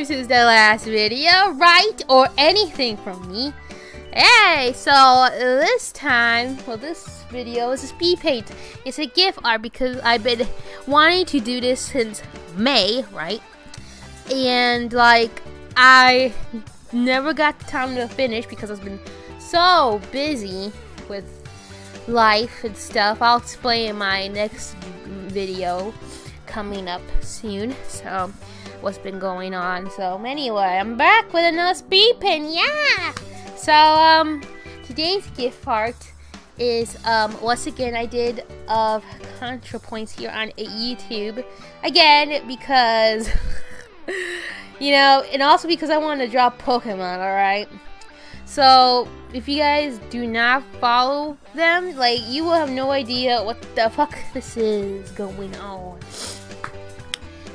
since the last video, right? Or anything from me. Hey, so this time, well, this video is a speed paint. It's a gift art because I've been wanting to do this since May, right? And like, I never got the time to finish because I've been so busy with life and stuff. I'll explain in my next video coming up soon. So, what's been going on? So, anyway, I'm back with another speed pin. Yeah. So, um, today's gift art is um once again I did of ContraPoints here on YouTube again because you know and also because I want to draw Pokemon. All right. So if you guys do not follow them, like you will have no idea what the fuck this is going on.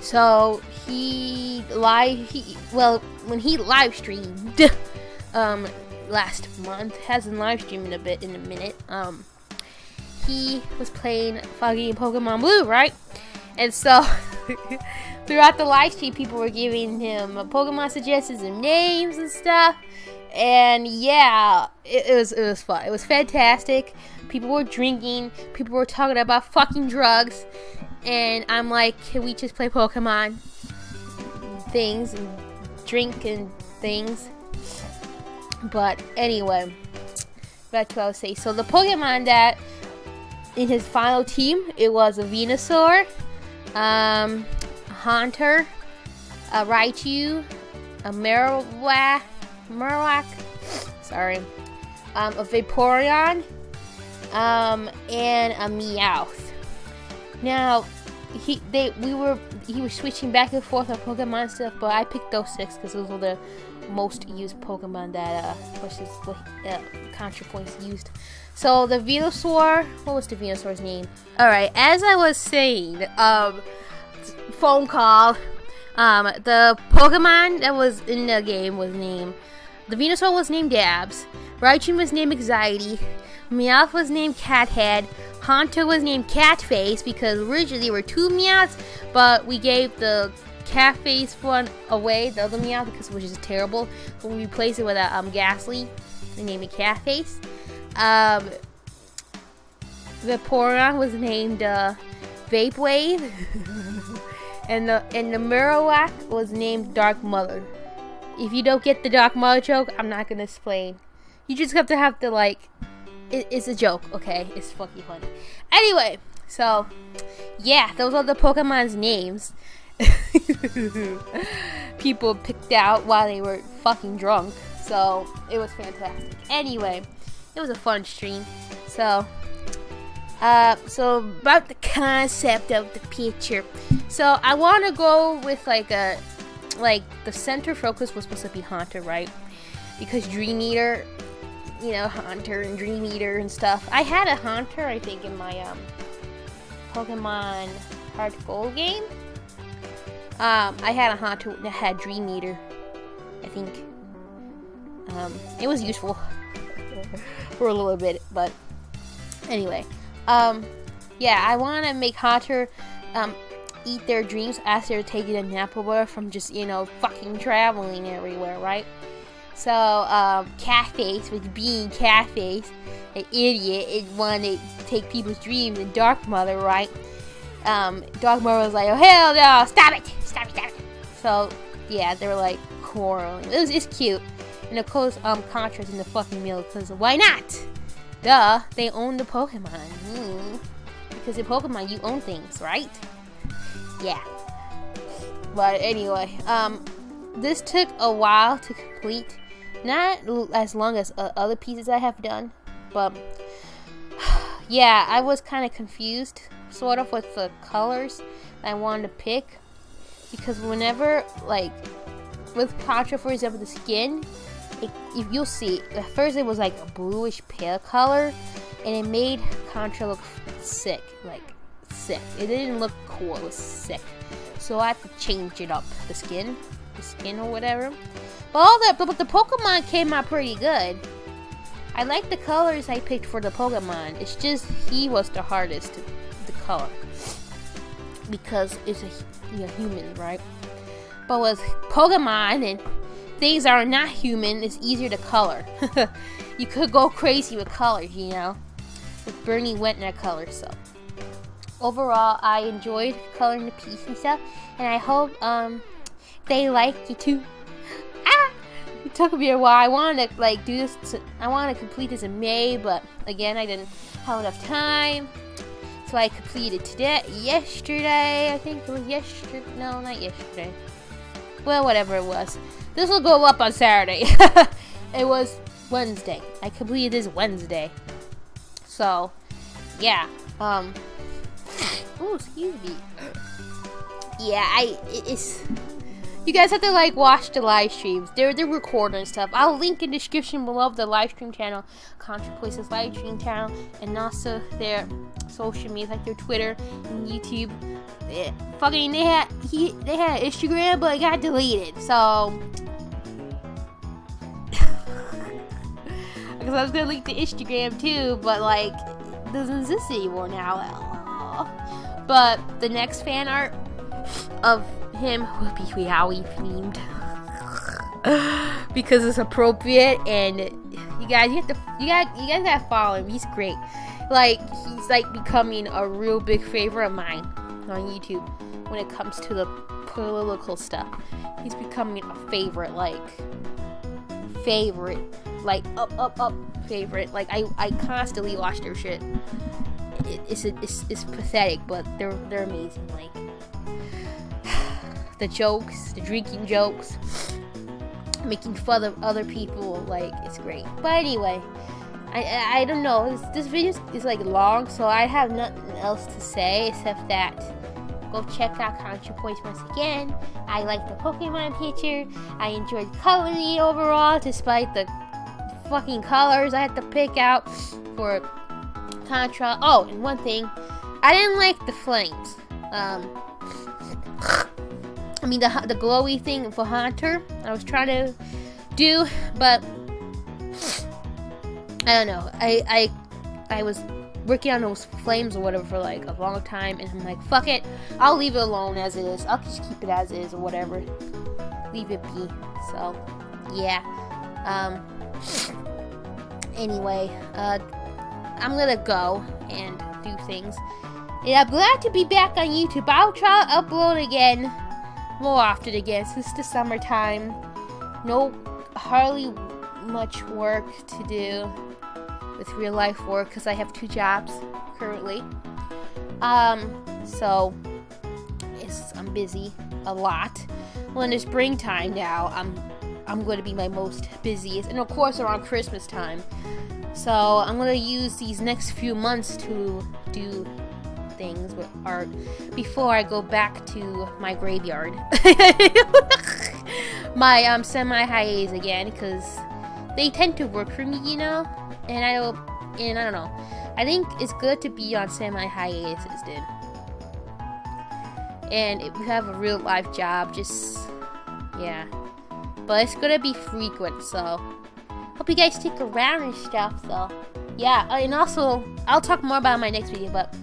So he live he well when he live streamed um last month hasn't live streamed a bit in a minute um he was playing fucking Pokemon Blue right? And so throughout the live stream people were giving him Pokemon suggestions and names and stuff and yeah it, it was it was fun. It was fantastic. People were drinking. People were talking about fucking drugs. And I'm like, can we just play Pokemon things and drink and things? But anyway, to what I was saying. So the Pokemon that in his final team, it was a Venusaur, um, a Haunter, a Raichu, a Marowak, Marowak, sorry, um, a Vaporeon, um, and a Meowth. Now, he they we were he was switching back and forth on Pokemon stuff, but I picked those six because those were the most used Pokemon that uh which is what uh, ContraPoints used. So the Venusaur, what was the Venusaur's name? All right, as I was saying, um, phone call. Um, the Pokemon that was in the game was named. The Venusaur was named Dabs. Raichu was named Anxiety. Meowth was named Cathead. Haunter was named Catface because originally there were two Meowths, but we gave the Catface one away, the other Meowth, because which is terrible. So we replaced it with a um, Gastly. We named it Catface. Um, Vaporeon was named uh, Vape Wave. and the and the Marowak was named Dark Mother. If you don't get the Dark Mother joke, I'm not gonna explain. You just have to have to like it, it's a joke, okay? It's fucking funny. Anyway, so yeah, those are the Pokemon's names. People picked out while they were fucking drunk. So it was fantastic. Anyway, it was a fun stream. So uh, so about the concept of the picture. So I want to go with like a like the center focus was supposed to be Haunter, right? Because Dream Eater you know, Haunter and Dream Eater and stuff. I had a Haunter, I think, in my um, Pokemon Heart Gold game. Um, I had a Haunter that had Dream Eater, I think. Um, it was useful for a little bit, but anyway. Um, yeah, I want to make Haunter um, eat their dreams as they're taking a nap away from just, you know, fucking traveling everywhere, right? So, um, Catface was being Catface, an idiot, and wanted to take people's dreams, and Dark Mother, right? Um, Dark Mother was like, oh, hell no, stop it, stop it, stop it. So, yeah, they were like quarreling. It was, it's cute. And of course, um, Contra's in the fucking middle, because why not? Duh, they own the Pokemon. Mm. Because in Pokemon, you own things, right? Yeah. But anyway, um, this took a while to complete not as long as uh, other pieces I have done, but yeah, I was kind of confused, sort of, with the colors I wanted to pick. Because whenever, like, with Contra, for example, the skin, it, if you'll see, at first it was like a bluish pale color, and it made Contra look sick, like, sick. It didn't look cool, it was sick. So I had to change it up, the skin, skin or whatever. But all the but the Pokemon came out pretty good. I like the colors I picked for the Pokemon. It's just he was the hardest to, color. because it's a you know, human, right? But with Pokemon and things that are not human, it's easier to color. you could go crazy with colors, you know, with Bernie Wentner colors. So overall, I enjoyed coloring the piece and stuff, and I hope um they like you too. Ah! It took me a while. I wanted to like do this. To, I wanted to complete this in May, but again, I didn't have enough time. So I completed today, yesterday. I think it was yesterday. No, not yesterday. Well, whatever it was. This will go up on Saturday. it was Wednesday. I completed this Wednesday. So, yeah. Um. Oh, excuse me. Yeah, I. It's. You guys have to like watch the live streams. They're they're recording stuff. I'll link in the description below the live stream channel, Contra Places live stream channel, and also their social media like their Twitter and YouTube. Yeah, fucking they had he they had Instagram, but it got deleted. So because I was gonna link the Instagram too, but like it doesn't exist anymore now. But the next fan art of him be Howie themed because it's appropriate and you guys you have to you got you guys gotta follow him. He's great. Like he's like becoming a real big favorite of mine on YouTube when it comes to the political stuff. He's becoming a favorite, like favorite, like up up up favorite. Like I I constantly watch their shit. It, it's, it's it's pathetic, but they're they're amazing. Like the jokes, the drinking jokes, making fun of other people. Like it's great. But anyway, I I, don't know. This, this video is like long, so I have nothing else to say except that go check out Contra Points once again. I like the Pokemon picture. I enjoyed coloring overall, despite the fucking colors I had to pick out for Contra. Oh, and one thing, I didn't like the flames. Um, I mean the the glowy thing for Haunter. I was trying to do, but I don't know. I I I was working on those flames or whatever for like a long time, and I'm like, fuck it, I'll leave it alone as it is. I'll just keep it as is or whatever. Leave it be. So yeah. Um. Anyway, uh, I'm gonna go and do things. And I'm glad to be back on YouTube. I'll try to upload again more often again since the summertime. No, hardly much work to do with real life work because I have two jobs currently. Um, so it's, I'm busy a lot. Well, in the springtime now, I'm I'm going to be my most busiest, and of course around Christmas time. So I'm going to use these next few months to do things with art before I go back to my graveyard. my um semi hiatus again because they tend to work for me, you know. And I don't, and I don't know. I think it's good to be on semi hiatus, dude. And if you have a real life job, just yeah. But it's gonna be frequent, so hope you guys stick around and stuff. So yeah, and also I'll talk more about my next video, but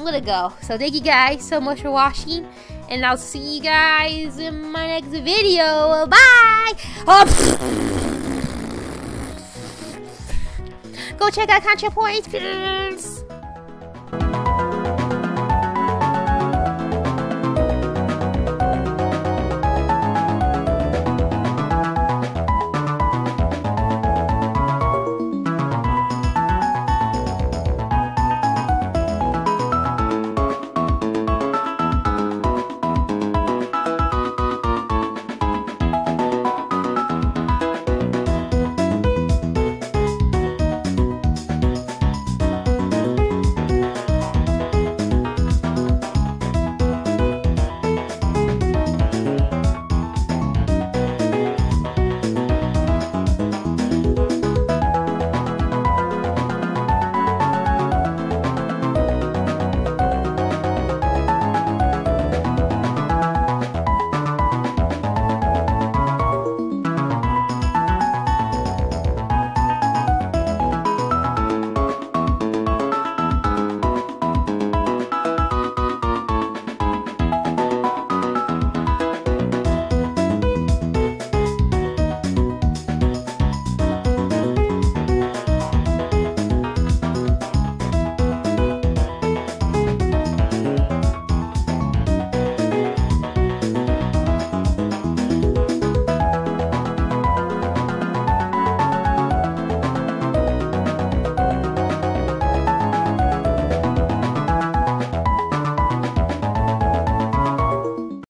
I'm gonna go. So thank you guys so much for watching, and I'll see you guys in my next video. Bye! Oh, Go check out Contra Points,